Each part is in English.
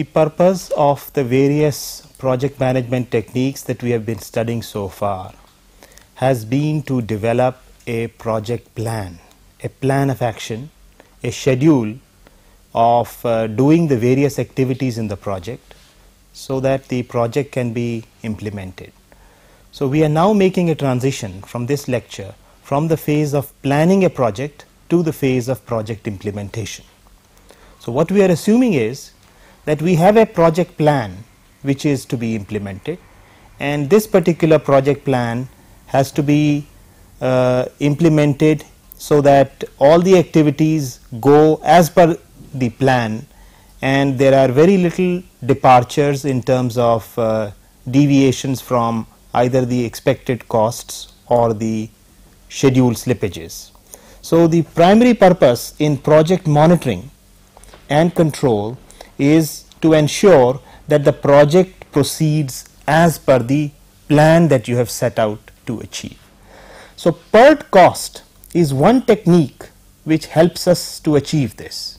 The purpose of the various project management techniques that we have been studying so far has been to develop a project plan, a plan of action, a schedule of uh, doing the various activities in the project so that the project can be implemented. So, we are now making a transition from this lecture from the phase of planning a project to the phase of project implementation. So, what we are assuming is that we have a project plan which is to be implemented and this particular project plan has to be uh, implemented so that all the activities go as per the plan and there are very little departures in terms of uh, deviations from either the expected costs or the schedule slippages. So, the primary purpose in project monitoring and control is to ensure that the project proceeds as per the plan that you have set out to achieve. So, PERT cost is one technique which helps us to achieve this.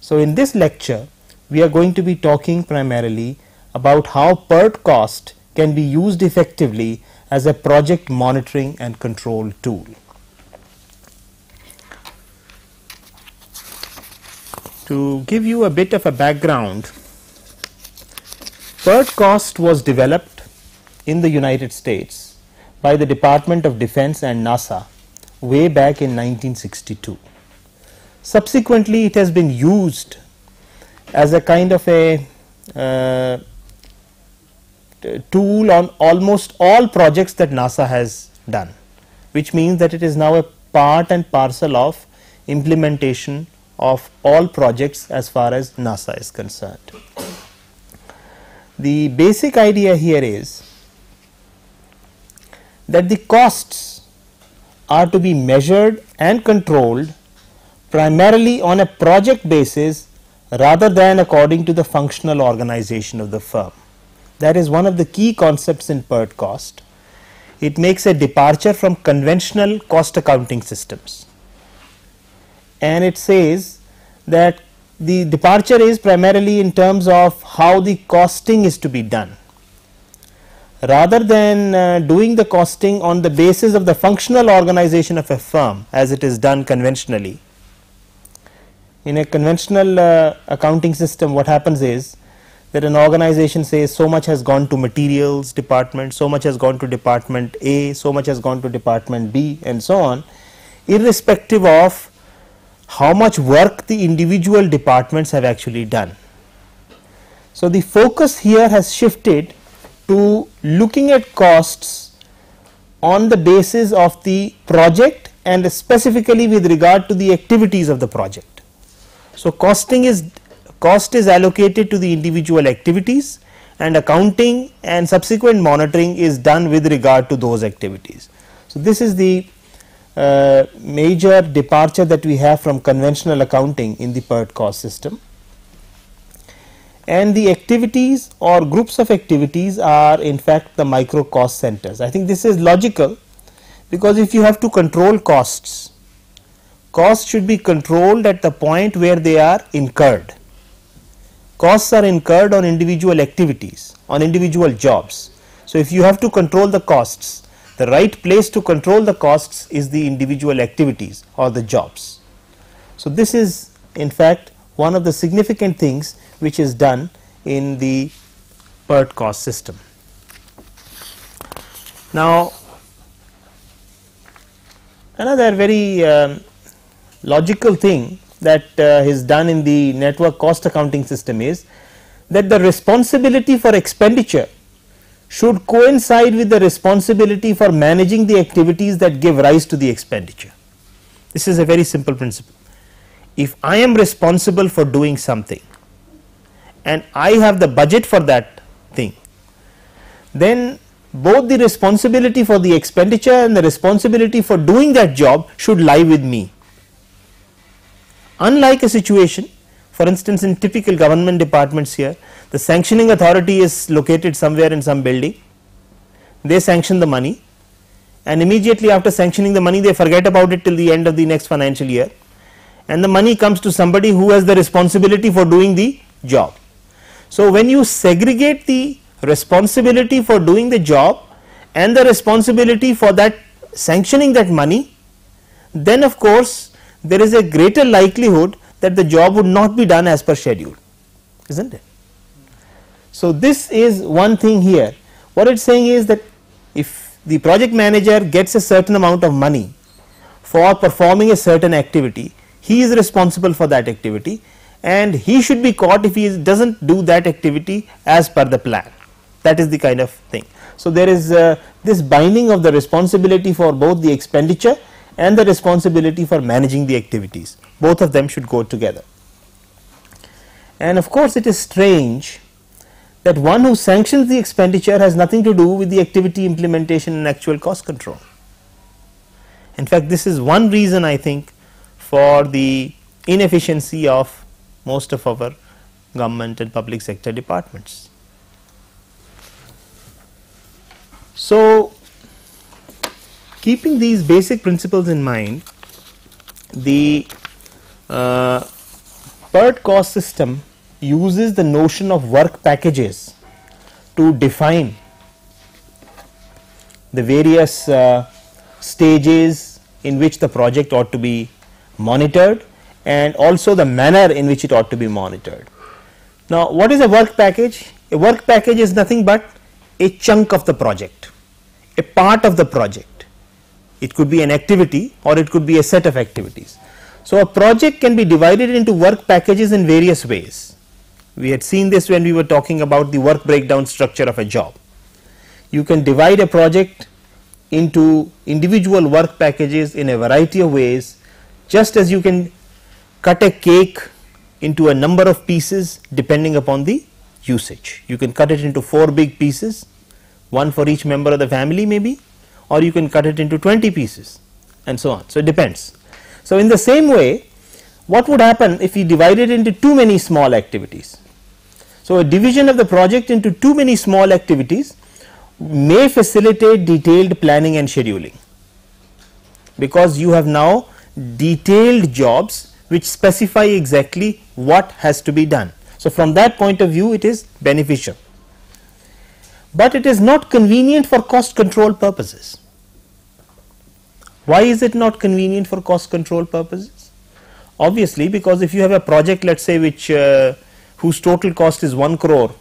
So, in this lecture we are going to be talking primarily about how PERT cost can be used effectively as a project monitoring and control tool. To give you a bit of a background, PERT cost was developed in the United States by the Department of Defense and NASA way back in 1962. Subsequently, it has been used as a kind of a uh, tool on almost all projects that NASA has done, which means that it is now a part and parcel of implementation of all projects as far as NASA is concerned. The basic idea here is that the costs are to be measured and controlled primarily on a project basis rather than according to the functional organization of the firm. That is one of the key concepts in PERT cost. It makes a departure from conventional cost accounting systems and it says that the departure is primarily in terms of how the costing is to be done rather than uh, doing the costing on the basis of the functional organization of a firm as it is done conventionally. In a conventional uh, accounting system what happens is that an organization says so much has gone to materials department, so much has gone to department A, so much has gone to department B and so on irrespective of how much work the individual departments have actually done. So, the focus here has shifted to looking at costs on the basis of the project and specifically with regard to the activities of the project. So, costing is cost is allocated to the individual activities and accounting and subsequent monitoring is done with regard to those activities. So, this is the uh, major departure that we have from conventional accounting in the PERT cost system and the activities or groups of activities are in fact the micro cost centers. I think this is logical because if you have to control costs, costs should be controlled at the point where they are incurred. Costs are incurred on individual activities, on individual jobs. So, if you have to control the costs, the right place to control the costs is the individual activities or the jobs. So, this is in fact one of the significant things which is done in the PERT cost system. Now, another very um, logical thing that uh, is done in the network cost accounting system is that the responsibility for expenditure should coincide with the responsibility for managing the activities that give rise to the expenditure. This is a very simple principle. If I am responsible for doing something and I have the budget for that thing, then both the responsibility for the expenditure and the responsibility for doing that job should lie with me. Unlike a situation for instance, in typical government departments here, the sanctioning authority is located somewhere in some building, they sanction the money and immediately after sanctioning the money they forget about it till the end of the next financial year and the money comes to somebody who has the responsibility for doing the job. So, when you segregate the responsibility for doing the job and the responsibility for that sanctioning that money, then of course, there is a greater likelihood that the job would not be done as per schedule, is not it. So, this is one thing here. What it is saying is that if the project manager gets a certain amount of money for performing a certain activity, he is responsible for that activity and he should be caught if he does not do that activity as per the plan that is the kind of thing. So, there is uh, this binding of the responsibility for both the expenditure and the responsibility for managing the activities both of them should go together. And of course, it is strange that one who sanctions the expenditure has nothing to do with the activity implementation and actual cost control. In fact, this is one reason I think for the inefficiency of most of our government and public sector departments. So, keeping these basic principles in mind, the uh, PERT cost system uses the notion of work packages to define the various uh, stages in which the project ought to be monitored and also the manner in which it ought to be monitored. Now, what is a work package? A work package is nothing but a chunk of the project, a part of the project. It could be an activity or it could be a set of activities. So, a project can be divided into work packages in various ways. We had seen this when we were talking about the work breakdown structure of a job. You can divide a project into individual work packages in a variety of ways just as you can cut a cake into a number of pieces depending upon the usage. You can cut it into 4 big pieces, one for each member of the family maybe or you can cut it into 20 pieces and so on. So, it depends. So, in the same way what would happen if we divided into too many small activities. So, a division of the project into too many small activities may facilitate detailed planning and scheduling because you have now detailed jobs which specify exactly what has to be done. So, from that point of view it is beneficial, but it is not convenient for cost control purposes. Why is it not convenient for cost control purposes? Obviously, because if you have a project let us say which uh, whose total cost is 1 crore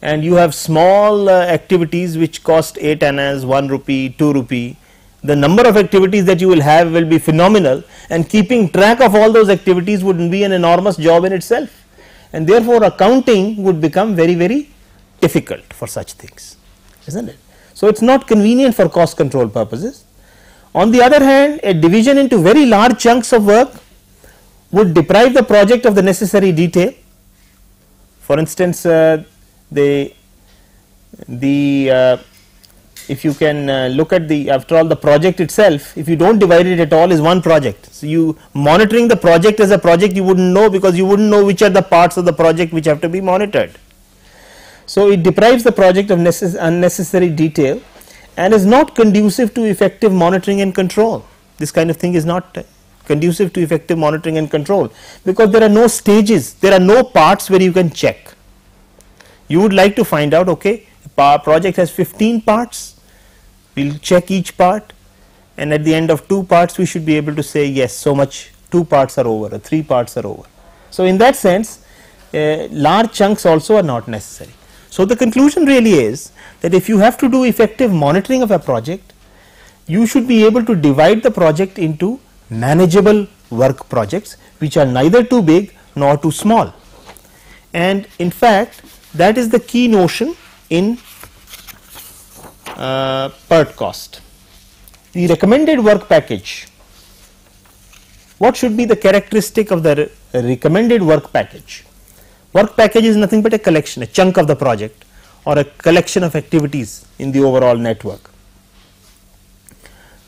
and you have small uh, activities which cost 8 annas, 1 rupee, 2 rupee, the number of activities that you will have will be phenomenal and keeping track of all those activities would be an enormous job in itself and therefore, accounting would become very very difficult for such things is not it. So, it is not convenient for cost control purposes on the other hand, a division into very large chunks of work would deprive the project of the necessary detail. For instance, uh, the the uh, if you can uh, look at the after all the project itself if you do not divide it at all is one project. So, you monitoring the project as a project you would not know because you would not know which are the parts of the project which have to be monitored. So, it deprives the project of unnecessary detail and is not conducive to effective monitoring and control. This kind of thing is not conducive to effective monitoring and control because there are no stages, there are no parts where you can check. You would like to find out okay, project has 15 parts, we will check each part and at the end of two parts we should be able to say yes so much two parts are over or three parts are over. So, in that sense uh, large chunks also are not necessary. So, the conclusion really is that if you have to do effective monitoring of a project, you should be able to divide the project into manageable work projects which are neither too big nor too small. And in fact, that is the key notion in uh, PERT cost. The recommended work package, what should be the characteristic of the re recommended work package? Work package is nothing but a collection, a chunk of the project or a collection of activities in the overall network.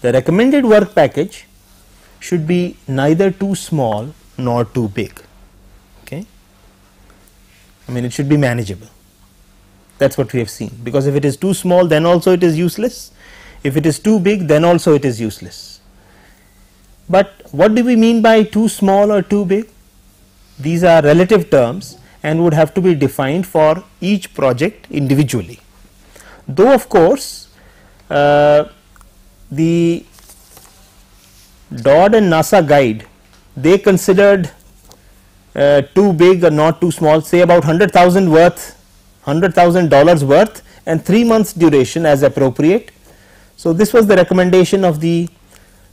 The recommended work package should be neither too small nor too big. Okay. I mean it should be manageable. That is what we have seen because if it is too small then also it is useless. If it is too big then also it is useless. But what do we mean by too small or too big? These are relative terms and would have to be defined for each project individually. Though of course, uh, the DOD and NASA guide they considered uh, too big or not too small say about 100,000 worth 100,000 dollars worth and 3 months duration as appropriate. So, this was the recommendation of the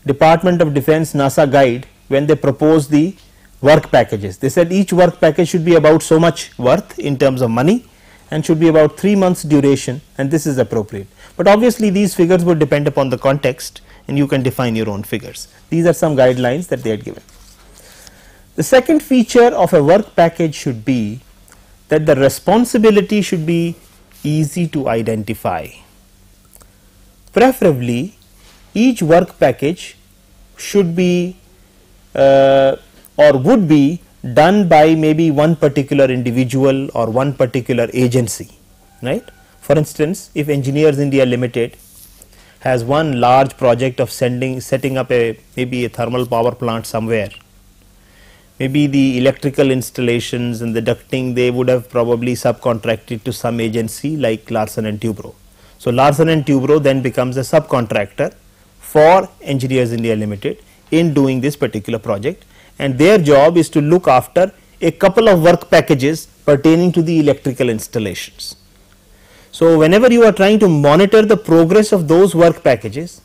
Department of Defense NASA guide when they proposed the work packages. They said each work package should be about so much worth in terms of money and should be about 3 months duration and this is appropriate. But obviously these figures would depend upon the context and you can define your own figures. These are some guidelines that they had given. The second feature of a work package should be that the responsibility should be easy to identify. Preferably each work package should be uh, or would be done by maybe one particular individual or one particular agency right. For instance, if Engineers India Limited has one large project of sending setting up a maybe a thermal power plant somewhere maybe the electrical installations and the ducting they would have probably subcontracted to some agency like Larsen and Toubro. So, Larsen and Toubro then becomes a subcontractor for Engineers India Limited in doing this particular project and their job is to look after a couple of work packages pertaining to the electrical installations. So, whenever you are trying to monitor the progress of those work packages,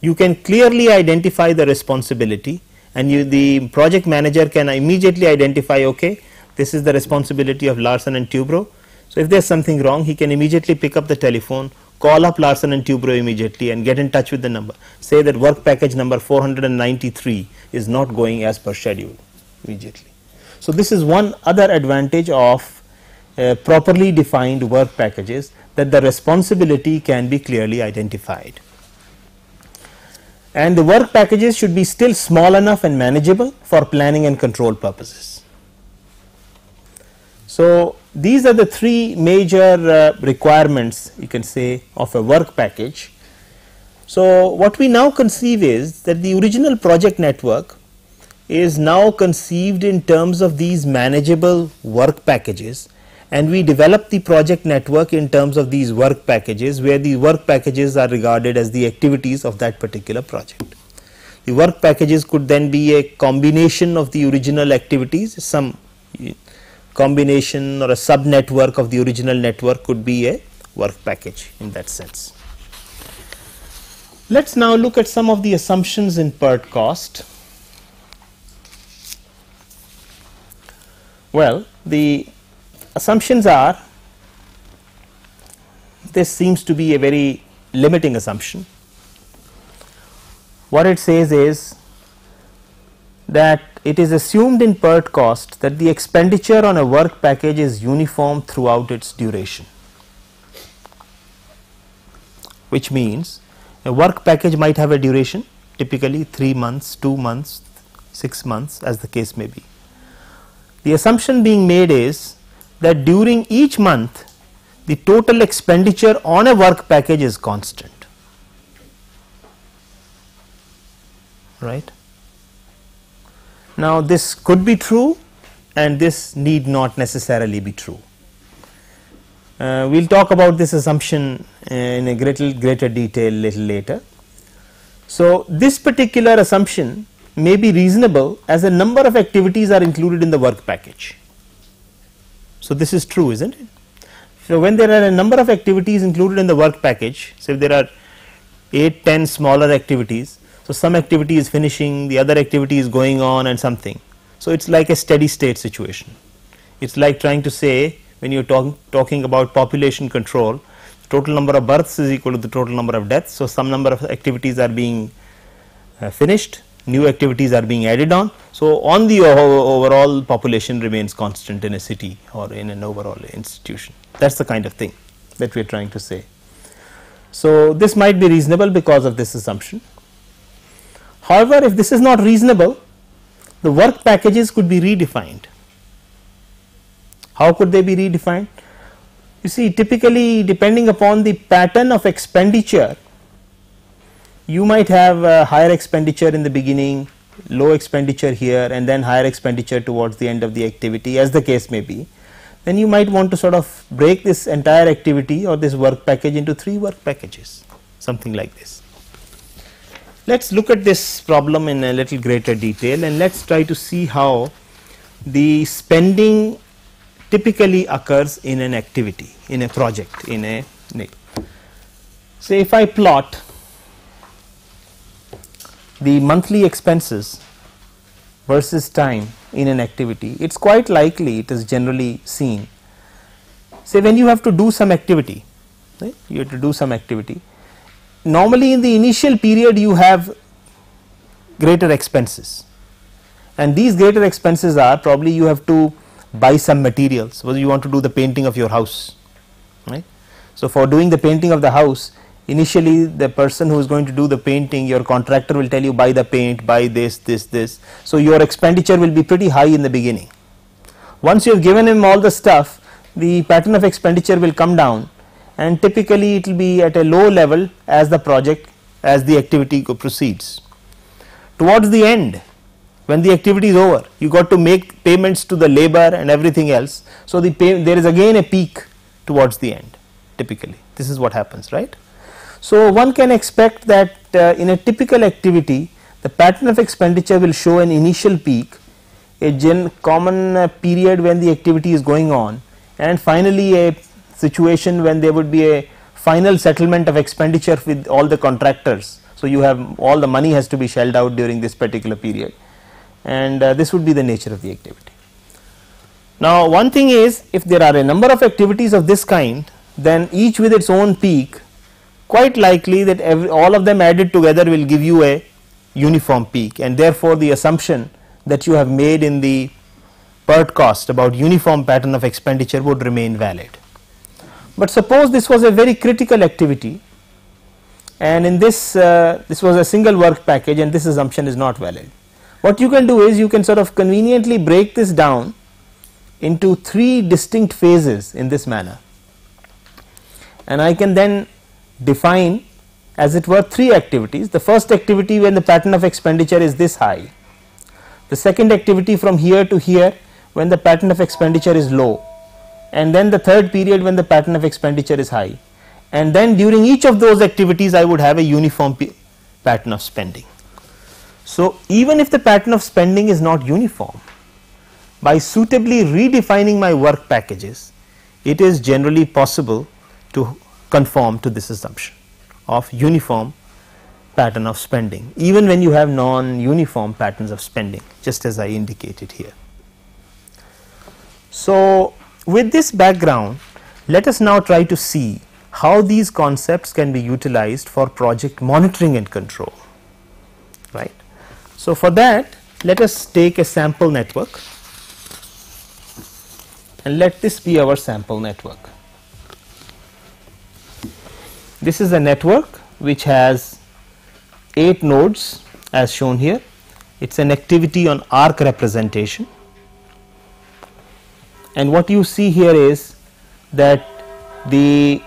you can clearly identify the responsibility and you the project manager can immediately identify okay this is the responsibility of Larsen and Toubro. So, if there is something wrong he can immediately pick up the telephone call up Larsen and Toubro immediately and get in touch with the number say that work package number 493 is not going as per schedule immediately. So, this is one other advantage of uh, properly defined work packages that the responsibility can be clearly identified and the work packages should be still small enough and manageable for planning and control purposes. So, these are the three major uh, requirements you can say of a work package. So, what we now conceive is that the original project network is now conceived in terms of these manageable work packages and we develop the project network in terms of these work packages where the work packages are regarded as the activities of that particular project. The work packages could then be a combination of the original activities some combination or a sub network of the original network could be a work package in that sense. Let us now look at some of the assumptions in PERT cost. Well, the assumptions are this seems to be a very limiting assumption. What it says is that it is assumed in PERT cost that the expenditure on a work package is uniform throughout its duration, which means a work package might have a duration typically 3 months, 2 months, 6 months as the case may be. The assumption being made is that during each month the total expenditure on a work package is constant right. Now this could be true and this need not necessarily be true. Uh, we will talk about this assumption in a greater, greater detail little later. So this particular assumption may be reasonable as a number of activities are included in the work package. So, this is true is not it. So, when there are a number of activities included in the work package, so if there are 8 10 smaller activities. So, some activity is finishing the other activity is going on and something. So, it is like a steady state situation. It is like trying to say when you are talk, talking about population control total number of births is equal to the total number of deaths. So, some number of activities are being uh, finished new activities are being added on. So, on the overall population remains constant in a city or in an overall institution that is the kind of thing that we are trying to say. So, this might be reasonable because of this assumption. However, if this is not reasonable the work packages could be redefined. How could they be redefined? You see typically depending upon the pattern of expenditure you might have higher expenditure in the beginning, low expenditure here and then higher expenditure towards the end of the activity as the case may be. then you might want to sort of break this entire activity or this work package into 3 work packages something like this. Let us look at this problem in a little greater detail and let us try to see how the spending typically occurs in an activity in a project in a say if I plot the monthly expenses versus time in an activity it is quite likely it is generally seen. Say when you have to do some activity right you have to do some activity normally in the initial period you have greater expenses. And these greater expenses are probably you have to buy some materials. Whether you want to do the painting of your house right. So, for doing the painting of the house initially the person who is going to do the painting your contractor will tell you buy the paint buy this this this. So, your expenditure will be pretty high in the beginning. Once you have given him all the stuff the pattern of expenditure will come down and typically it will be at a low level as the project as the activity proceeds. Towards the end when the activity is over you got to make payments to the labor and everything else. So, the pay, there is again a peak towards the end typically this is what happens right. So, one can expect that uh, in a typical activity the pattern of expenditure will show an initial peak a gen common uh, period when the activity is going on and finally a situation when there would be a final settlement of expenditure with all the contractors. So, you have all the money has to be shelled out during this particular period and uh, this would be the nature of the activity. Now, one thing is if there are a number of activities of this kind then each with its own peak quite likely that every, all of them added together will give you a uniform peak and therefore, the assumption that you have made in the PERT cost about uniform pattern of expenditure would remain valid. But suppose this was a very critical activity and in this uh, this was a single work package and this assumption is not valid. What you can do is you can sort of conveniently break this down into three distinct phases in this manner and I can then define as it were three activities. The first activity when the pattern of expenditure is this high, the second activity from here to here when the pattern of expenditure is low and then the third period when the pattern of expenditure is high and then during each of those activities I would have a uniform pattern of spending. So, even if the pattern of spending is not uniform by suitably redefining my work packages it is generally possible to conform to this assumption of uniform pattern of spending even when you have non uniform patterns of spending just as I indicated here. So, with this background let us now try to see how these concepts can be utilized for project monitoring and control right. So, for that let us take a sample network and let this be our sample network. This is a network which has 8 nodes as shown here. It is an activity on arc representation and what you see here is that the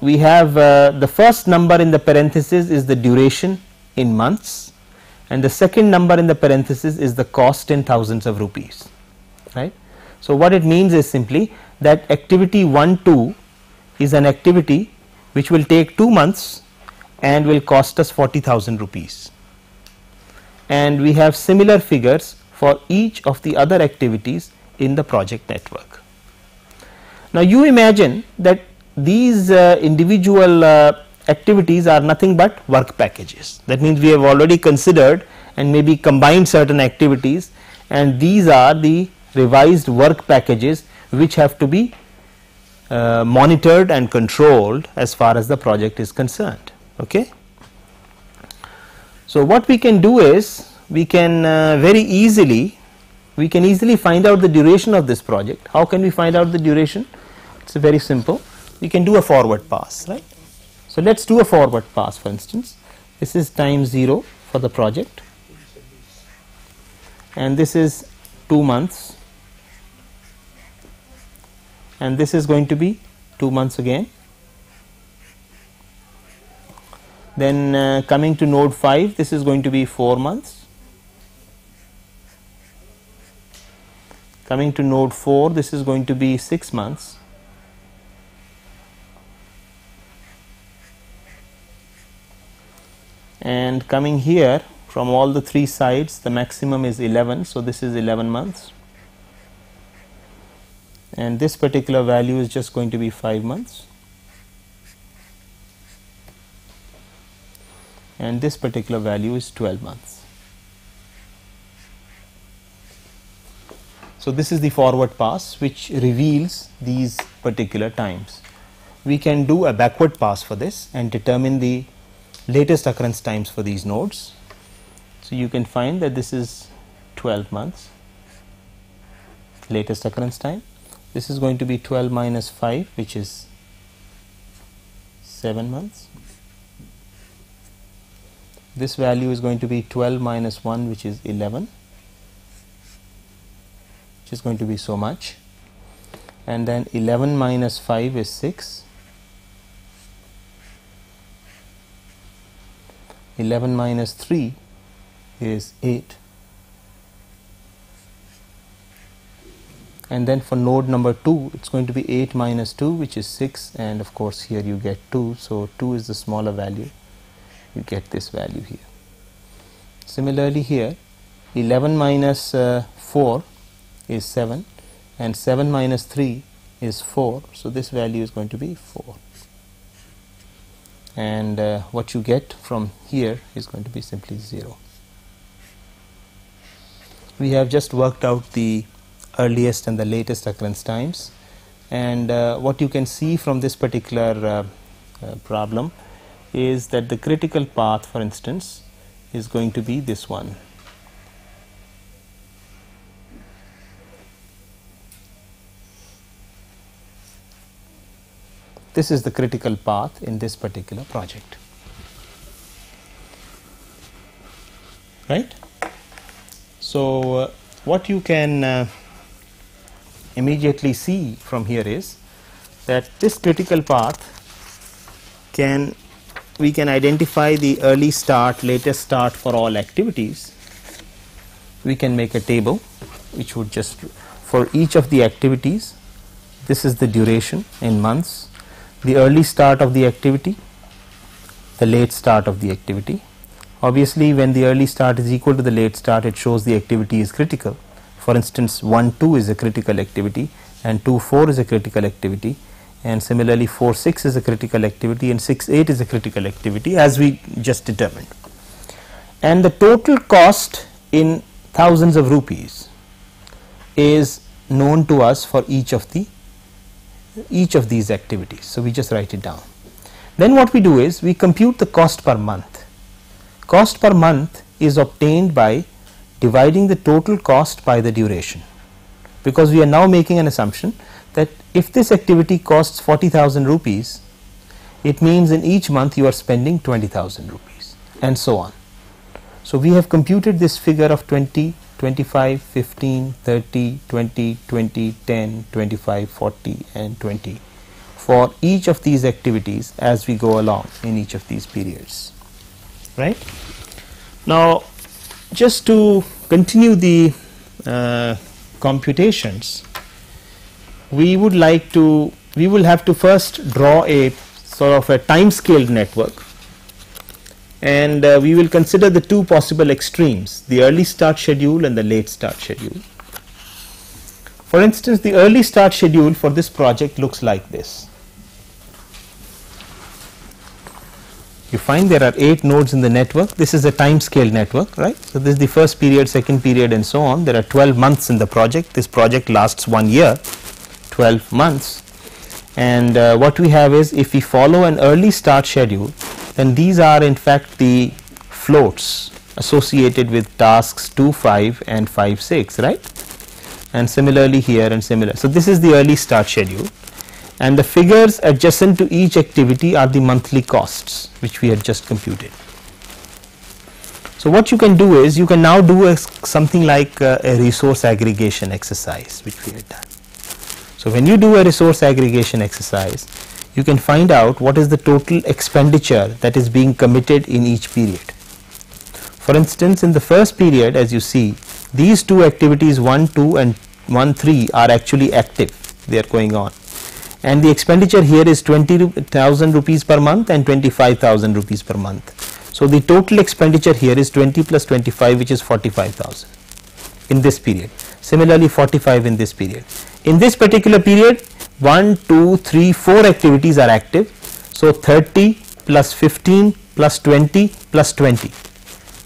we have uh, the first number in the parenthesis is the duration in months and the second number in the parenthesis is the cost in thousands of rupees right. So, what it means is simply that activity 1 2 is an activity which will take 2 months and will cost us 40,000 rupees and we have similar figures for each of the other activities in the project network. Now, you imagine that these uh, individual uh, activities are nothing but work packages that means we have already considered and maybe combined certain activities and these are the revised work packages which have to be uh, monitored and controlled as far as the project is concerned okay. So, what we can do is we can uh, very easily we can easily find out the duration of this project. How can we find out the duration? It is very simple we can do a forward pass right. So, let us do a forward pass for instance this is time 0 for the project and this is 2 months and this is going to be 2 months again. Then uh, coming to node 5 this is going to be 4 months. Coming to node 4 this is going to be 6 months. And coming here from all the three sides the maximum is 11 so this is 11 months and this particular value is just going to be 5 months and this particular value is 12 months. So, this is the forward pass which reveals these particular times. We can do a backward pass for this and determine the latest occurrence times for these nodes. So, you can find that this is 12 months latest occurrence time. This is going to be 12 minus 5 which is 7 months. This value is going to be 12 minus 1 which is 11 which is going to be so much. And then 11 minus 5 is 6 11 minus 3 is 8 and then for node number 2 it's going to be 8 minus 2 which is 6 and of course here you get 2 so 2 is the smaller value. You get this value here. Similarly here 11 minus uh, 4 is 7 and 7 minus 3 is 4 so this value is going to be 4 and uh, what you get from here is going to be simply 0 we have just worked out the earliest and the latest occurrence times. And uh, what you can see from this particular uh, uh, problem is that the critical path for instance is going to be this one. This is the critical path in this particular project. Right? So, uh, what you can uh, immediately see from here is that this critical path can we can identify the early start latest start for all activities we can make a table which would just for each of the activities this is the duration in months the early start of the activity the late start of the activity Obviously, when the early start is equal to the late start, it shows the activity is critical. For instance, 1 2 is a critical activity and 2 4 is a critical activity and similarly 4 6 is a critical activity and 6 8 is a critical activity as we just determined. And the total cost in thousands of rupees is known to us for each of the each of these activities. So, we just write it down. Then what we do is we compute the cost per month Cost per month is obtained by dividing the total cost by the duration because we are now making an assumption that if this activity costs 40,000 rupees it means in each month you are spending 20,000 rupees and so on. So, we have computed this figure of 20, 25, 15, 30, 20, 20, 10, 25, 40 and 20 for each of these activities as we go along in each of these periods right. Now, just to continue the uh, computations, we would like to we will have to first draw a sort of a time scaled network and uh, we will consider the two possible extremes the early start schedule and the late start schedule. For instance, the early start schedule for this project looks like this. You find there are 8 nodes in the network. This is a time scale network right. So, this is the first period second period and so on. There are 12 months in the project. This project lasts 1 year 12 months. And uh, what we have is if we follow an early start schedule then these are in fact the floats associated with tasks 2 5 and 5 6 right? And similarly here and similar. So, this is the early start schedule and the figures adjacent to each activity are the monthly costs which we had just computed. So, what you can do is you can now do a, something like a, a resource aggregation exercise which we had done. So, when you do a resource aggregation exercise you can find out what is the total expenditure that is being committed in each period. For instance, in the first period as you see these two activities 1, 2 and 1 3 are actually active they are going on and the expenditure here is 20,000 rupees per month and 25,000 rupees per month. So, the total expenditure here is 20 plus 25 which is 45,000 in this period. Similarly, 45 in this period. In this particular period 1, 2, 3, 4 activities are active. So, 30 plus 15 plus 20 plus 20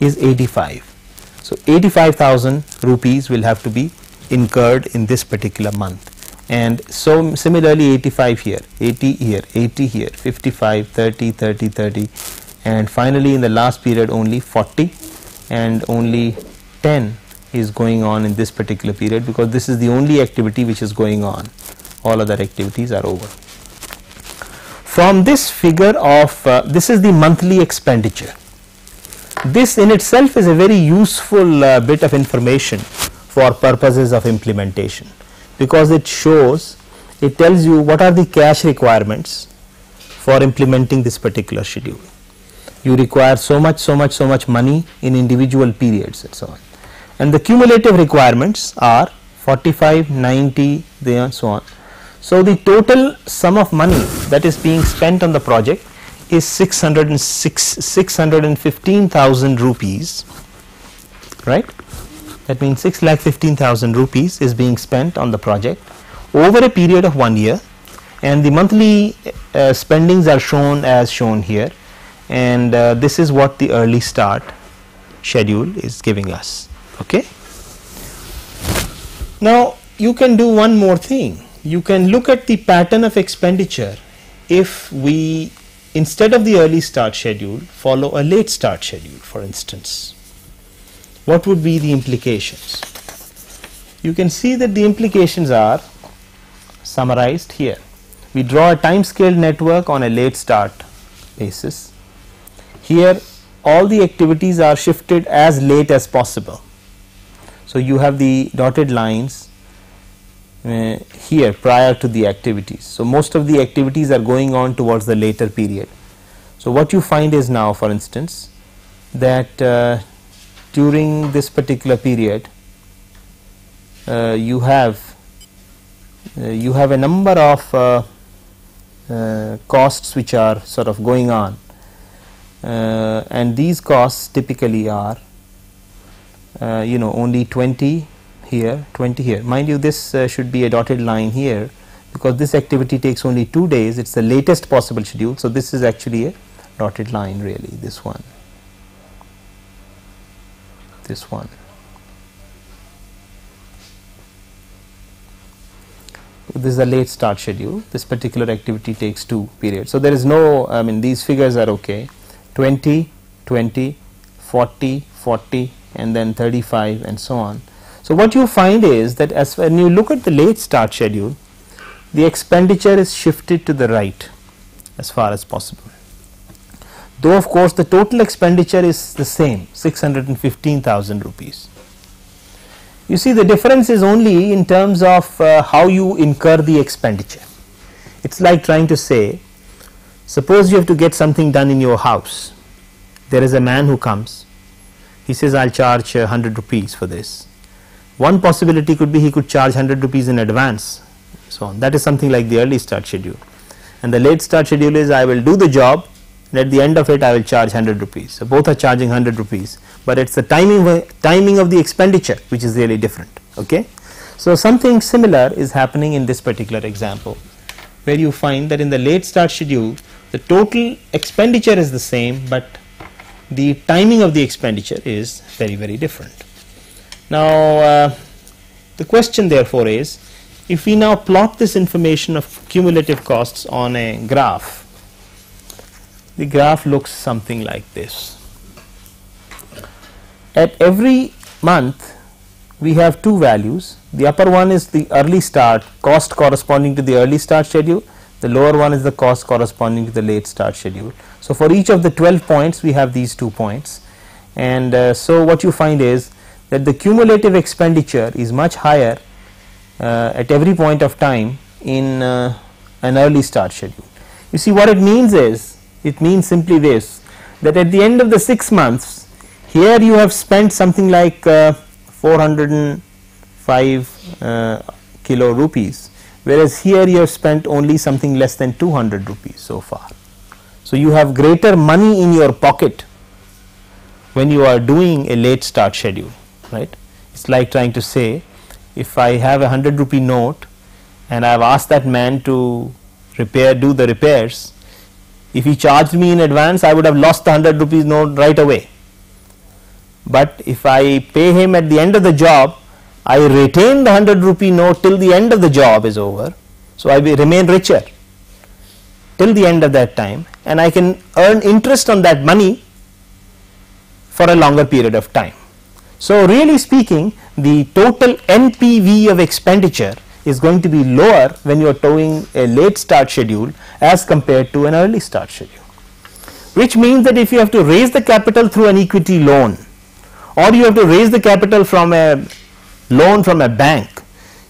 is 85. So, 85,000 rupees will have to be incurred in this particular month and so similarly 85 here, 80 here, 80 here, 55, 30, 30, 30 and finally in the last period only 40 and only 10 is going on in this particular period because this is the only activity which is going on. All other activities are over. From this figure of uh, this is the monthly expenditure. This in itself is a very useful uh, bit of information for purposes of implementation because it shows it tells you what are the cash requirements for implementing this particular schedule. You require so much so much so much money in individual periods and so on and the cumulative requirements are 45, 90 and so on. So, the total sum of money that is being spent on the project is 606 615,000 rupees right that means 6 lakh 15,000 rupees is being spent on the project over a period of 1 year. And the monthly uh, spendings are shown as shown here. And uh, this is what the early start schedule is giving us. Okay. Now you can do one more thing. You can look at the pattern of expenditure if we instead of the early start schedule follow a late start schedule for instance what would be the implications you can see that the implications are summarized here we draw a time scale network on a late start basis here all the activities are shifted as late as possible so you have the dotted lines uh, here prior to the activities. So, most of the activities are going on towards the later period. So, what you find is now for instance that uh, during this particular period uh, you have uh, you have a number of uh, uh, costs which are sort of going on. And these costs typically are you know only 20 here 20 here. Mind you this uh, should be a dotted line here because this activity takes only 2 days. It is the latest possible schedule. So, this is actually a dotted line really this one this one this is a late start schedule this particular activity takes 2 periods. So, there is no I mean these figures are okay 20 20 40 40 and then 35 and so on so, what you find is that as when you look at the late start schedule, the expenditure is shifted to the right as far as possible. Though of course, the total expenditure is the same 615,000 rupees. You see the difference is only in terms of uh, how you incur the expenditure. It is like trying to say suppose you have to get something done in your house. There is a man who comes, he says I will charge 100 rupees for this one possibility could be he could charge 100 rupees in advance so on that is something like the early start schedule and the late start schedule is I will do the job and at the end of it I will charge 100 rupees. So, both are charging 100 rupees, but it is the timing timing of the expenditure which is really different. Okay. So, something similar is happening in this particular example where you find that in the late start schedule the total expenditure is the same, but the timing of the expenditure is very very different. Now, uh, the question therefore is if we now plot this information of cumulative costs on a graph, the graph looks something like this. At every month we have two values the upper one is the early start cost corresponding to the early start schedule the lower one is the cost corresponding to the late start schedule. So, for each of the 12 points we have these two points and uh, so what you find is that the cumulative expenditure is much higher uh, at every point of time in uh, an early start schedule. You see what it means is it means simply this that at the end of the 6 months here you have spent something like uh, 405 uh, kilo rupees whereas here you have spent only something less than 200 rupees so far. So, you have greater money in your pocket when you are doing a late start schedule right. It is like trying to say if I have a 100 rupee note and I have asked that man to repair do the repairs if he charged me in advance I would have lost the 100 rupees note right away. But if I pay him at the end of the job I retain the 100 rupee note till the end of the job is over. So, I remain richer till the end of that time and I can earn interest on that money for a longer period of time. So, really speaking the total NPV of expenditure is going to be lower when you are towing a late start schedule as compared to an early start schedule. Which means that if you have to raise the capital through an equity loan or you have to raise the capital from a loan from a bank,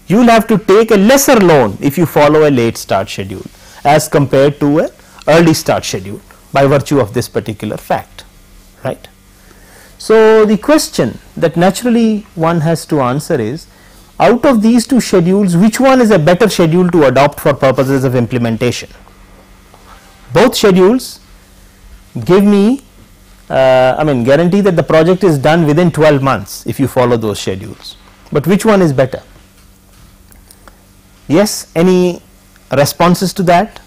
you will have to take a lesser loan if you follow a late start schedule as compared to an early start schedule by virtue of this particular fact right. So, the question that naturally one has to answer is out of these two schedules which one is a better schedule to adopt for purposes of implementation. Both schedules give me uh, I mean guarantee that the project is done within 12 months if you follow those schedules, but which one is better? Yes, any responses to that?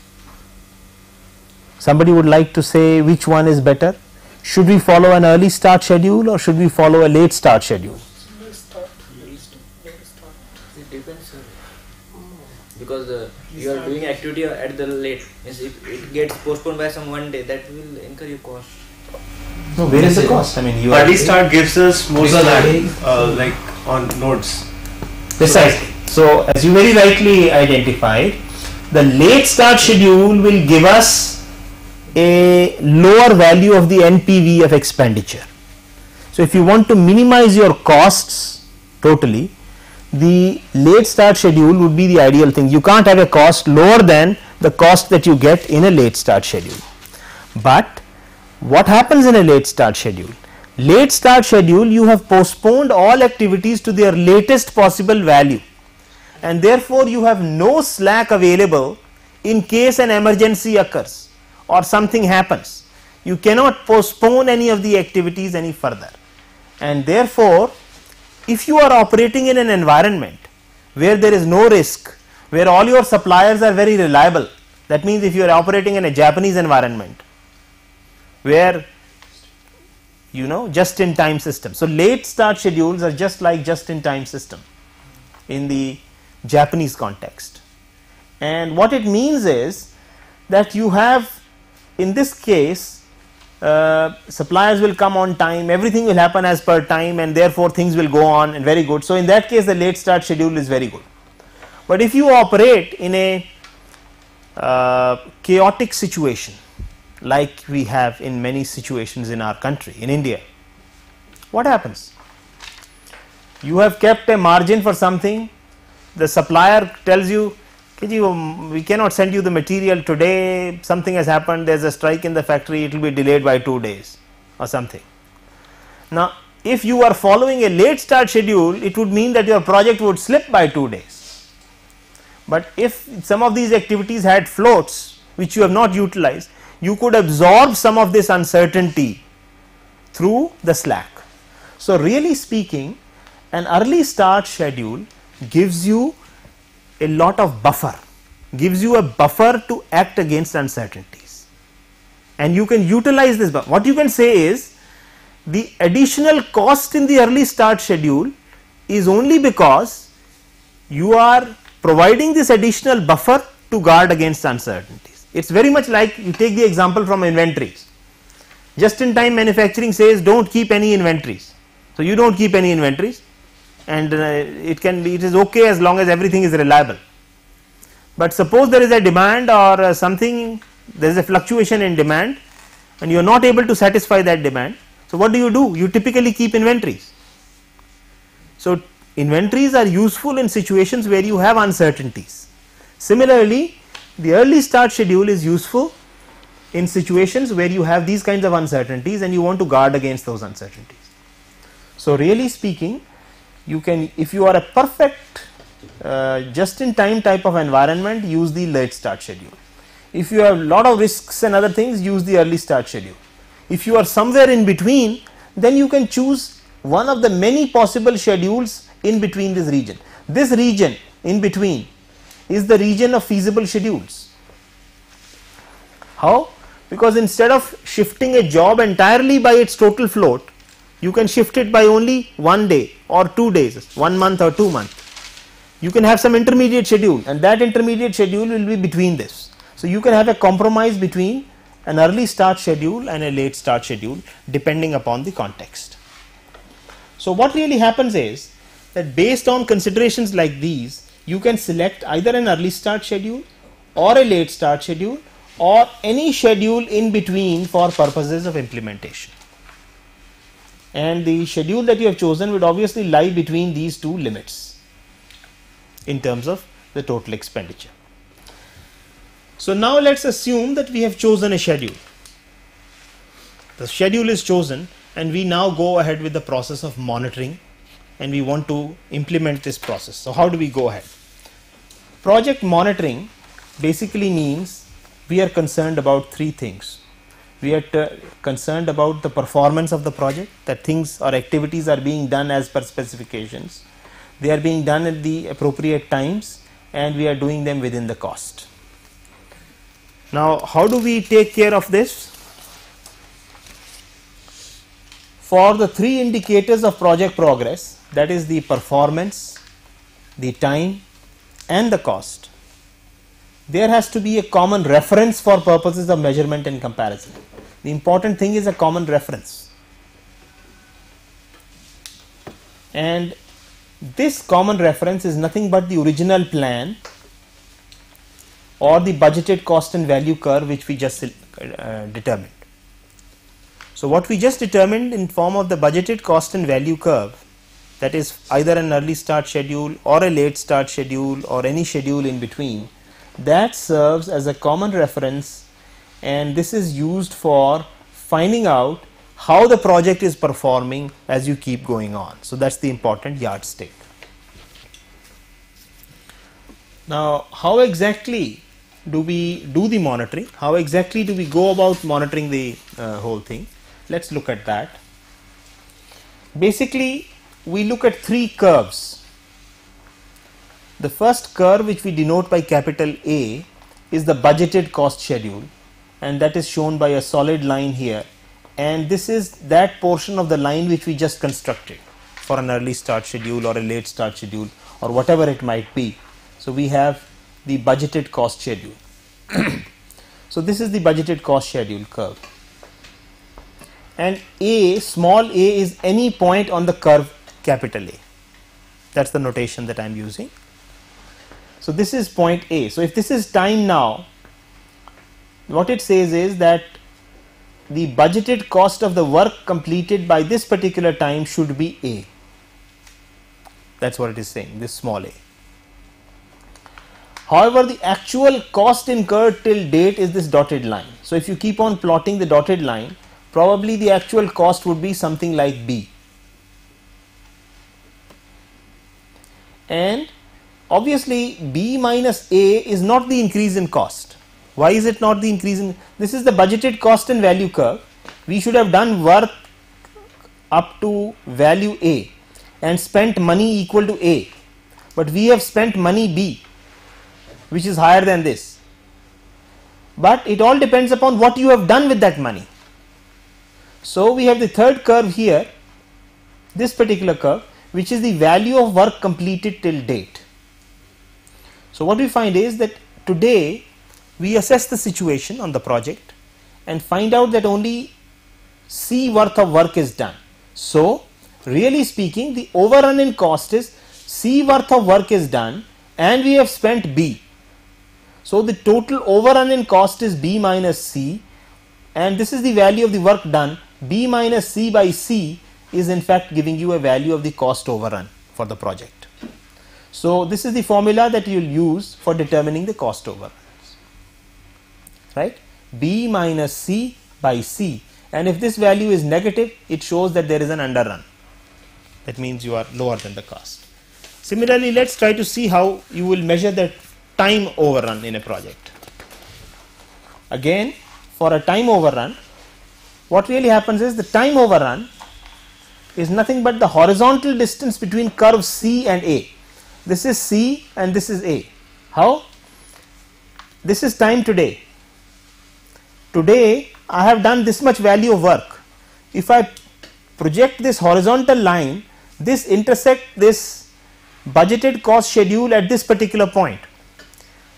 Somebody would like to say which one is better? Should we follow an early start schedule or should we follow a late start schedule? It depends sir. Because uh, you are doing activity at the late means if it gets postponed by some one day that will incur your cost No, where is the cost? I mean, you Early are start gives us most Because time, uh, like on nodes. precisely. So, as you very rightly identified, the late start schedule will give us a lower value of the NPV of expenditure. So, if you want to minimize your costs totally, the late start schedule would be the ideal thing. You can't have a cost lower than the cost that you get in a late start schedule. But what happens in a late start schedule? Late start schedule you have postponed all activities to their latest possible value and therefore you have no slack available in case an emergency occurs or something happens. You cannot postpone any of the activities any further and therefore if you are operating in an environment where there is no risk, where all your suppliers are very reliable, that means if you are operating in a Japanese environment where you know just in time system. So, late start schedules are just like just in time system in the Japanese context and what it means is that you have in this case uh, suppliers will come on time everything will happen as per time and therefore things will go on and very good. So, in that case the late start schedule is very good, but if you operate in a uh, chaotic situation like we have in many situations in our country in India, what happens? You have kept a margin for something, the supplier tells you "Kiji, um, we cannot send you the material today, something has happened, there is a strike in the factory, it will be delayed by 2 days or something. Now, if you are following a late start schedule, it would mean that your project would slip by 2 days. But if some of these activities had floats which you have not utilized, you could absorb some of this uncertainty through the slack. So, really speaking an early start schedule gives you a lot of buffer, gives you a buffer to act against uncertainties and you can utilize this. What you can say is the additional cost in the early start schedule is only because you are providing this additional buffer to guard against uncertainties. It is very much like you take the example from inventories. Just in time manufacturing says do not keep any inventories. So, you do not keep any inventories and uh, it can be it is okay as long as everything is reliable. But suppose there is a demand or uh, something there is a fluctuation in demand and you are not able to satisfy that demand. So, what do you do? You typically keep inventories. So, inventories are useful in situations where you have uncertainties. Similarly, the early start schedule is useful in situations where you have these kinds of uncertainties and you want to guard against those uncertainties. So, really speaking you can if you are a perfect uh, just in time type of environment use the late start schedule. If you have lot of risks and other things use the early start schedule. If you are somewhere in between then you can choose one of the many possible schedules in between this region. This region in between is the region of feasible schedules. How? Because instead of shifting a job entirely by its total float, you can shift it by only one day or two days, one month or two months. You can have some intermediate schedule and that intermediate schedule will be between this. So, you can have a compromise between an early start schedule and a late start schedule depending upon the context. So, what really happens is that based on considerations like these, you can select either an early start schedule or a late start schedule or any schedule in between for purposes of implementation. And the schedule that you have chosen would obviously lie between these two limits in terms of the total expenditure. So, now let us assume that we have chosen a schedule. The schedule is chosen and we now go ahead with the process of monitoring and we want to implement this process. So, how do we go ahead? Project monitoring basically means we are concerned about three things. We are concerned about the performance of the project that things or activities are being done as per specifications. They are being done at the appropriate times and we are doing them within the cost. Now, how do we take care of this? For the three indicators of project progress that is the performance, the time and the cost, there has to be a common reference for purposes of measurement and comparison. The important thing is a common reference. And this common reference is nothing but the original plan or the budgeted cost and value curve which we just uh, determined. So, what we just determined in form of the budgeted cost and value curve that is either an early start schedule or a late start schedule or any schedule in between that serves as a common reference and this is used for finding out how the project is performing as you keep going on. So, that is the important yardstick. Now, how exactly do we do the monitoring? How exactly do we go about monitoring the uh, whole thing? Let us look at that. Basically, we look at three curves. The first curve which we denote by capital A is the budgeted cost schedule and that is shown by a solid line here and this is that portion of the line which we just constructed for an early start schedule or a late start schedule or whatever it might be. So, we have the budgeted cost schedule. so, this is the budgeted cost schedule curve and A small a is any point on the curve capital A that is the notation that I am using. So, this is point A. So, if this is time now what it says is that the budgeted cost of the work completed by this particular time should be A that is what it is saying this small a. However, the actual cost incurred till date is this dotted line. So, if you keep on plotting the dotted line, probably the actual cost would be something like B. And obviously, B minus A is not the increase in cost. Why is it not the increase in? This is the budgeted cost and value curve. We should have done work up to value A and spent money equal to A, but we have spent money B which is higher than this. But it all depends upon what you have done with that money. So, we have the third curve here, this particular curve which is the value of work completed till date. So, what we find is that today we assess the situation on the project and find out that only C worth of work is done. So, really speaking the overrun in cost is C worth of work is done and we have spent B so, the total overrun in cost is B minus C and this is the value of the work done B minus C by C is in fact giving you a value of the cost overrun for the project. So, this is the formula that you will use for determining the cost overruns right B minus C by C and if this value is negative it shows that there is an underrun that means you are lower than the cost. Similarly, let's try to see how you will measure the time overrun in a project. Again, for a time overrun, what really happens is the time overrun is nothing but the horizontal distance between curve C and A. This is C and this is A. How? This is time today. Today I have done this much value of work. If I project this horizontal line, this intersect this budgeted cost schedule at this particular point.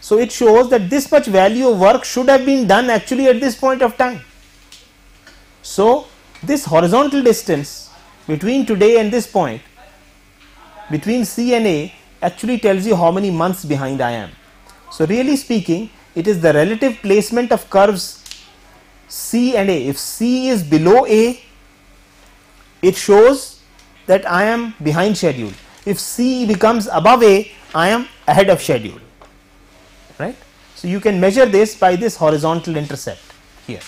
So, it shows that this much value of work should have been done actually at this point of time. So, this horizontal distance between today and this point between C and A actually tells you how many months behind I am. So, really speaking it is the relative placement of curves C and A. If C is below A, it shows that I am behind schedule. If C becomes above A, I am ahead of schedule, right. So, you can measure this by this horizontal intercept here.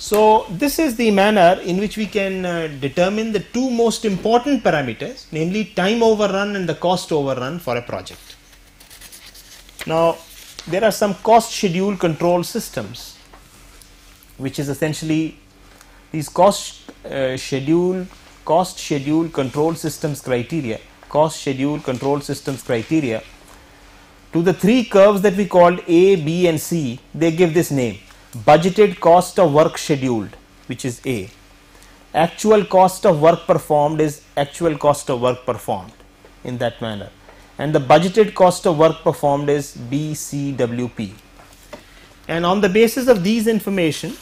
So, this is the manner in which we can uh, determine the two most important parameters namely time overrun and the cost overrun for a project. Now, there are some cost schedule control systems which is essentially these cost uh, schedule cost schedule control systems criteria cost schedule control systems criteria to the three curves that we called A, B and C they give this name budgeted cost of work scheduled which is A actual cost of work performed is actual cost of work performed in that manner and the budgeted cost of work performed is BCWP and on the basis of these information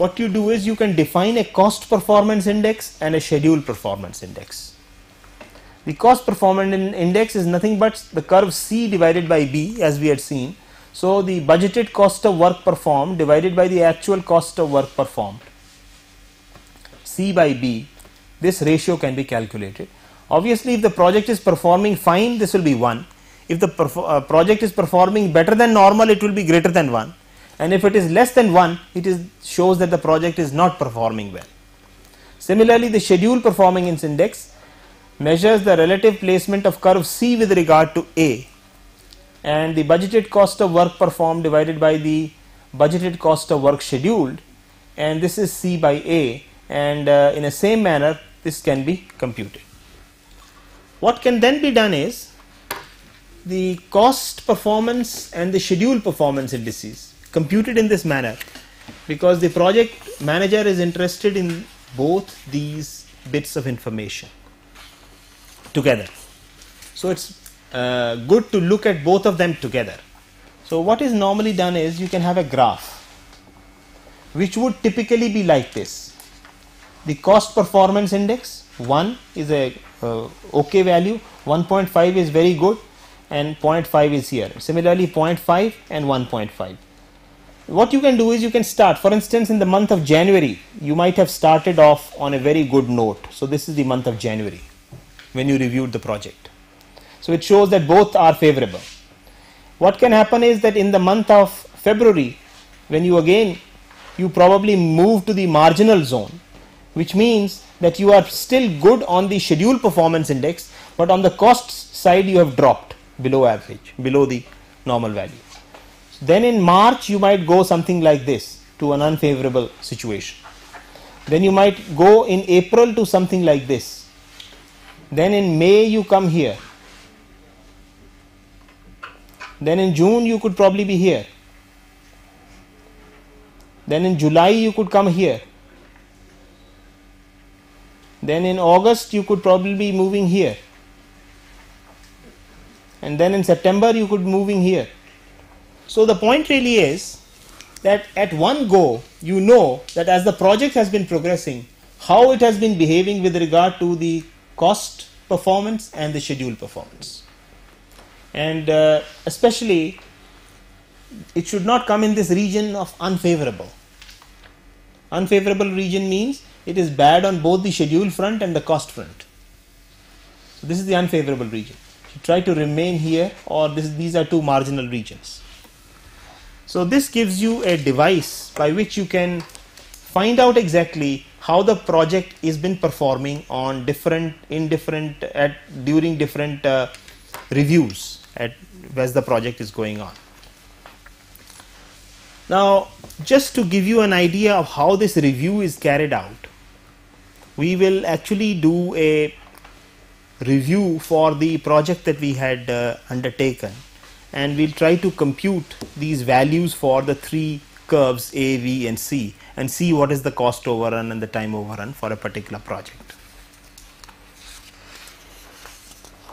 what you do is you can define a cost performance index and a schedule performance index. The cost performance index is nothing but the curve C divided by B as we had seen. So, the budgeted cost of work performed divided by the actual cost of work performed C by B this ratio can be calculated. Obviously, if the project is performing fine this will be 1 if the uh, project is performing better than normal it will be greater than 1 and if it is less than 1 it is shows that the project is not performing well. Similarly, the schedule performance index measures the relative placement of curve C with regard to A and the budgeted cost of work performed divided by the budgeted cost of work scheduled and this is C by A and uh, in a same manner this can be computed. What can then be done is the cost performance and the schedule performance indices computed in this manner because the project manager is interested in both these bits of information together. So, it is uh, good to look at both of them together. So, what is normally done is you can have a graph which would typically be like this. The cost performance index 1 is a uh, okay value, 1.5 is very good and 0.5 is here. Similarly, 0.5 and 1.5 what you can do is you can start for instance in the month of January you might have started off on a very good note so this is the month of January when you reviewed the project so it shows that both are favorable what can happen is that in the month of February when you again you probably move to the marginal zone which means that you are still good on the schedule performance index but on the cost side you have dropped below average below the normal value then in March you might go something like this to an unfavorable situation. Then you might go in April to something like this. Then in May you come here. Then in June you could probably be here. Then in July you could come here. Then in August you could probably be moving here. And then in September you could be moving here so the point really is that at one go, you know that as the project has been progressing, how it has been behaving with regard to the cost performance and the schedule performance. And uh, especially, it should not come in this region of unfavorable. Unfavorable region means it is bad on both the schedule front and the cost front. So this is the unfavorable region. You try to remain here or this, these are two marginal regions. So this gives you a device by which you can find out exactly how the project is been performing on different in different at during different uh, reviews at as the project is going on now just to give you an idea of how this review is carried out we will actually do a review for the project that we had uh, undertaken and we'll try to compute these values for the three curves A, B and C and see what is the cost overrun and the time overrun for a particular project.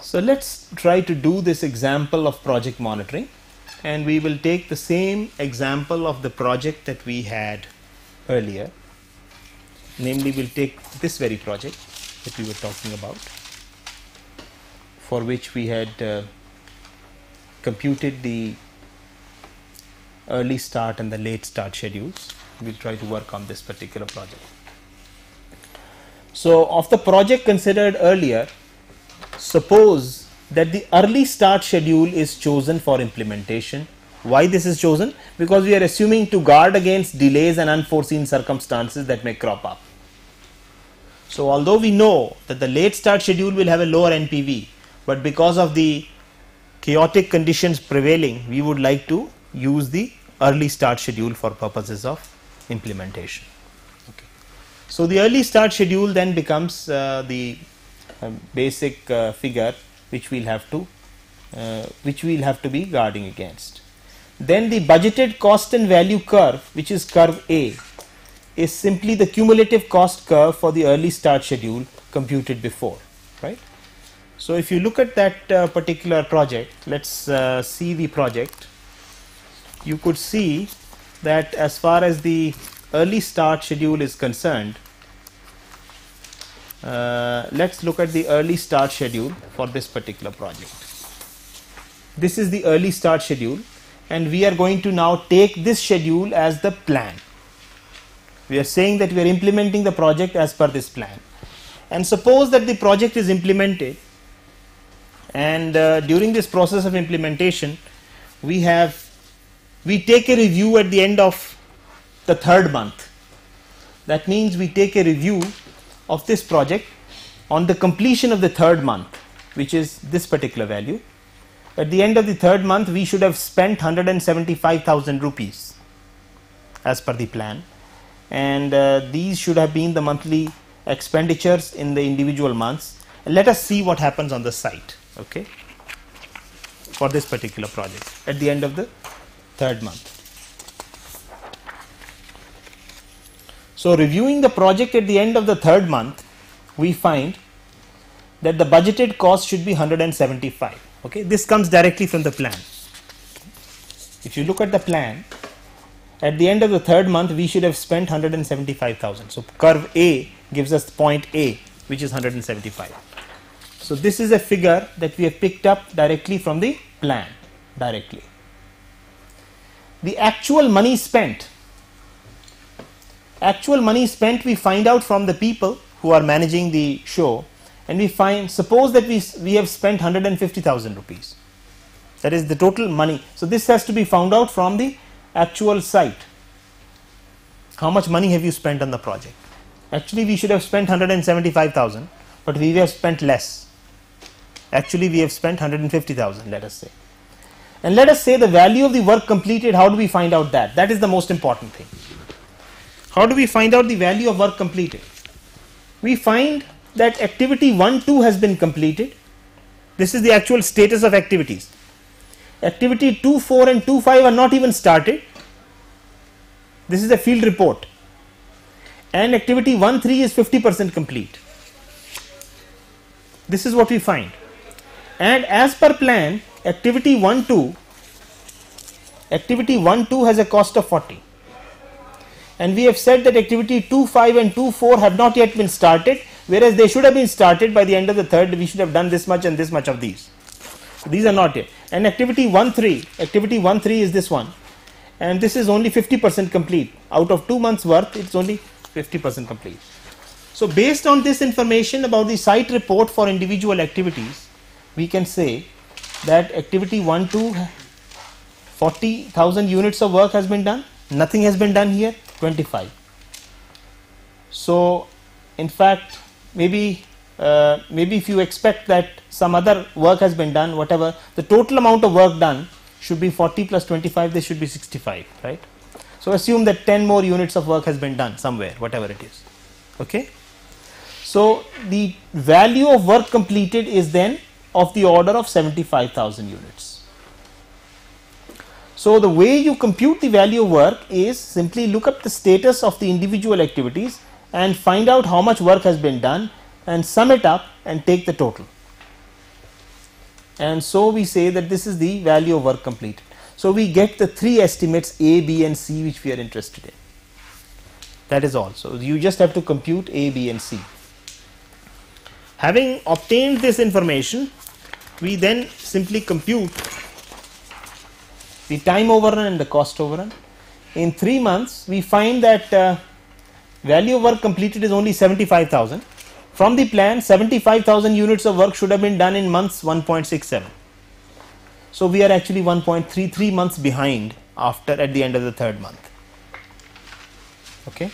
So let's try to do this example of project monitoring and we will take the same example of the project that we had earlier. Namely, we'll take this very project that we were talking about for which we had uh, computed the early start and the late start schedules. We'll try to work on this particular project. So, of the project considered earlier, suppose that the early start schedule is chosen for implementation. Why this is chosen? Because we are assuming to guard against delays and unforeseen circumstances that may crop up. So, although we know that the late start schedule will have a lower NPV, but because of the chaotic conditions prevailing, we would like to use the early start schedule for purposes of implementation. Okay. So, the early start schedule then becomes uh, the basic uh, figure which we will have to uh, which we will have to be guarding against. Then the budgeted cost and value curve which is curve A is simply the cumulative cost curve for the early start schedule computed before right. So, if you look at that uh, particular project let us uh, see the project you could see that as far as the early start schedule is concerned uh, let us look at the early start schedule for this particular project. This is the early start schedule and we are going to now take this schedule as the plan. We are saying that we are implementing the project as per this plan and suppose that the project is implemented and uh, during this process of implementation we have we take a review at the end of the third month. That means we take a review of this project on the completion of the third month which is this particular value. At the end of the third month we should have spent 175,000 rupees as per the plan and uh, these should have been the monthly expenditures in the individual months. Let us see what happens on the site okay for this particular project at the end of the third month. So, reviewing the project at the end of the third month, we find that the budgeted cost should be 175. Okay, this comes directly from the plan. If you look at the plan, at the end of the third month, we should have spent 175,000. So, curve A gives us point A, which is 175. So, this is a figure that we have picked up directly from the plan directly. The actual money spent actual money spent we find out from the people who are managing the show and we find suppose that we, we have spent 150,000 rupees. That is the total money. So, this has to be found out from the actual site. How much money have you spent on the project? Actually we should have spent 175,000 but we have spent less. Actually we have spent 150,000 let us say. And let us say the value of the work completed how do we find out that? That is the most important thing how do we find out the value of work completed? We find that activity 1 2 has been completed. This is the actual status of activities. Activity 2 4 and 2 5 are not even started. This is a field report. And activity 1 3 is 50 percent complete. This is what we find. And as per plan, activity 1 2 activity 1 2 has a cost of 40 and we have said that activity 2 5 and 2 4 have not yet been started whereas they should have been started by the end of the third. We should have done this much and this much of these. So these are not yet. And activity 1 3 activity 1 3 is this one. And this is only 50 percent complete. Out of 2 months worth it's only 50 percent complete. So based on this information about the site report for individual activities we can say that activity 1 2 40,000 units of work has been done. Nothing has been done here 25 So, in fact, maybe uh, maybe if you expect that some other work has been done, whatever the total amount of work done should be 40 plus 25, they should be 65, right? So, assume that 10 more units of work has been done somewhere, whatever it is. Okay. So, the value of work completed is then of the order of 75,000 units. So, the way you compute the value of work is simply look up the status of the individual activities and find out how much work has been done and sum it up and take the total. And so, we say that this is the value of work completed. So, we get the three estimates A, B and C which we are interested in. That is all. So, you just have to compute A, B and C. Having obtained this information, we then simply compute the time overrun and the cost overrun. In 3 months, we find that uh, value of work completed is only 75,000. From the plan, 75,000 units of work should have been done in months 1.67. So, we are actually 1.33 months behind after at the end of the third month. Okay.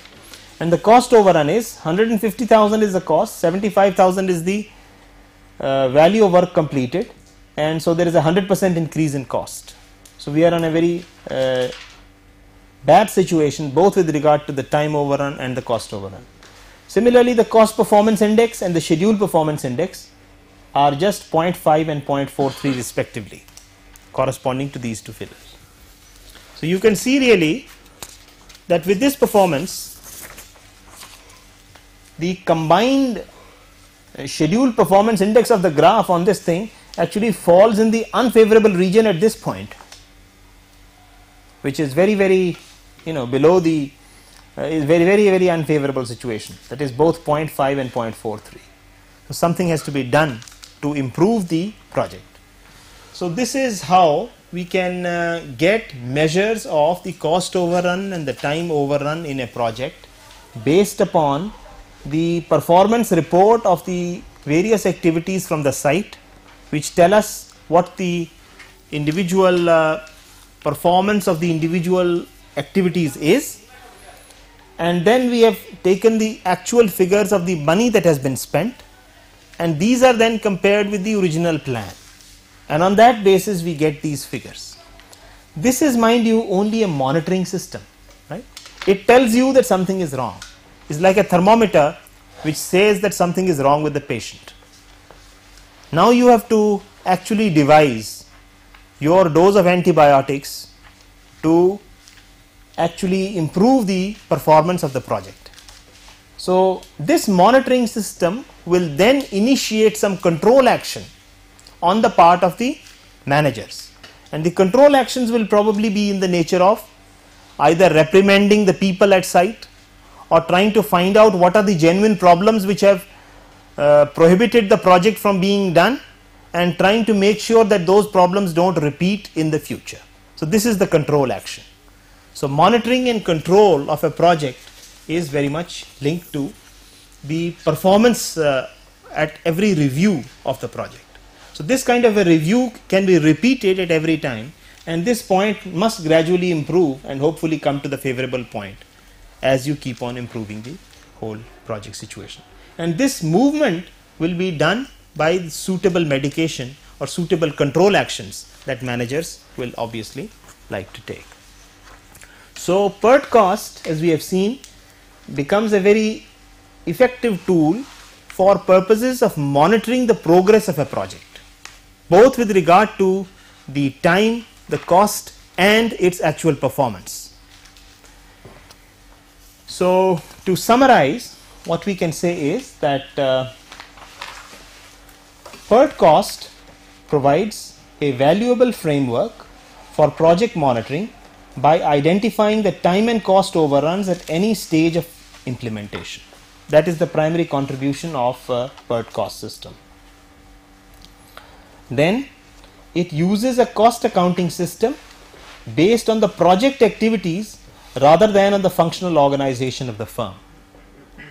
And the cost overrun is 150,000 is the cost, 75,000 is the uh, value of work completed and so there is a 100 percent increase in cost. So, we are on a very uh, bad situation both with regard to the time overrun and the cost overrun. Similarly, the cost performance index and the schedule performance index are just 0.5 and 0.43 respectively corresponding to these two figures. So, you can see really that with this performance the combined uh, schedule performance index of the graph on this thing actually falls in the unfavorable region at this point which is very very you know below the uh, is very very very unfavorable situation. That is both 0.5 and 0.43 so something has to be done to improve the project. So this is how we can uh, get measures of the cost overrun and the time overrun in a project based upon the performance report of the various activities from the site which tell us what the individual uh, performance of the individual activities is and then we have taken the actual figures of the money that has been spent and these are then compared with the original plan and on that basis we get these figures. This is mind you only a monitoring system right it tells you that something is wrong it's like a thermometer which says that something is wrong with the patient. Now you have to actually devise your dose of antibiotics to actually improve the performance of the project. So, this monitoring system will then initiate some control action on the part of the managers and the control actions will probably be in the nature of either reprimanding the people at site or trying to find out what are the genuine problems which have uh, prohibited the project from being done and trying to make sure that those problems do not repeat in the future. So, this is the control action. So, monitoring and control of a project is very much linked to the performance uh, at every review of the project. So, this kind of a review can be repeated at every time and this point must gradually improve and hopefully come to the favorable point as you keep on improving the whole project situation. And this movement will be done by suitable medication or suitable control actions that managers will obviously like to take. So, PERT cost as we have seen becomes a very effective tool for purposes of monitoring the progress of a project both with regard to the time, the cost and its actual performance. So, to summarize what we can say is that uh, PERT cost provides a valuable framework for project monitoring by identifying the time and cost overruns at any stage of implementation. That is the primary contribution of uh, PERT cost system. Then it uses a cost accounting system based on the project activities rather than on the functional organization of the firm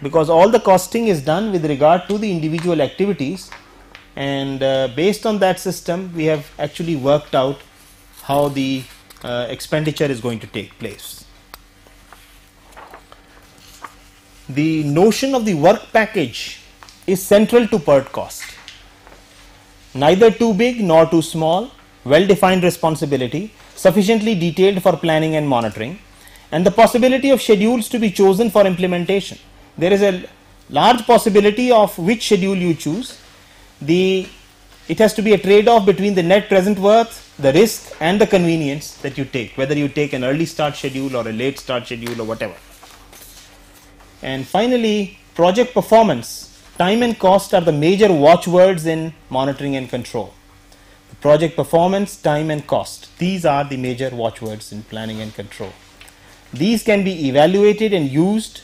because all the costing is done with regard to the individual activities and uh, based on that system we have actually worked out how the uh, expenditure is going to take place. the notion of the work package is central to PERT cost. Neither too big nor too small, well defined responsibility, sufficiently detailed for planning and monitoring, and the possibility of schedules to be chosen for implementation. There is a large possibility of which schedule you choose. The it has to be a trade off between the net present worth, the risk, and the convenience that you take, whether you take an early start schedule or a late start schedule or whatever. And finally, project performance, time and cost are the major watchwords in monitoring and control. The project performance, time and cost, these are the major watchwords in planning and control. These can be evaluated and used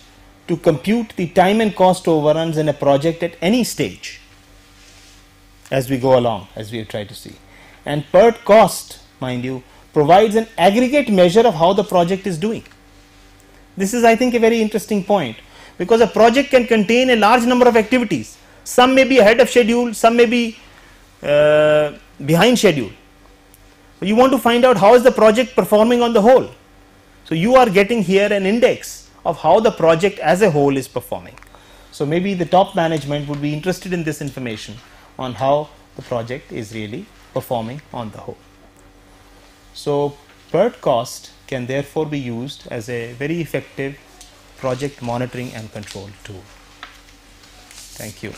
to compute the time and cost overruns in a project at any stage as we go along, as we have tried to see. And PERT cost, mind you, provides an aggregate measure of how the project is doing. This is, I think, a very interesting point because a project can contain a large number of activities. Some may be ahead of schedule, some may be uh, behind schedule. You want to find out how is the project performing on the whole. So you are getting here an index of how the project as a whole is performing. So maybe the top management would be interested in this information on how the project is really performing on the whole. So PERT cost can therefore be used as a very effective project monitoring and control tool. Thank you.